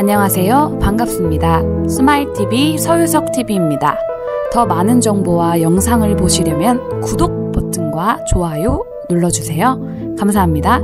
안녕하세요. 반갑습니다. 스마일TV 서유석 TV입니다. 더 많은 정보와 영상을 보시려면 구독 버튼과 좋아요 눌러주세요. 감사합니다.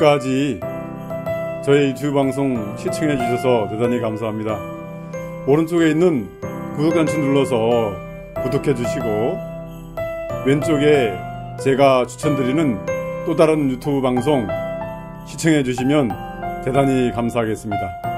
끝까지 저희 유튜브 방송 시청해 주셔서 대단히 감사합니다. 오른쪽에 있는 구독 단추 눌러서 구독해 주시고 왼쪽에 제가 추천드리는 또 다른 유튜브 방송 시청해 주시면 대단히 감사하겠습니다.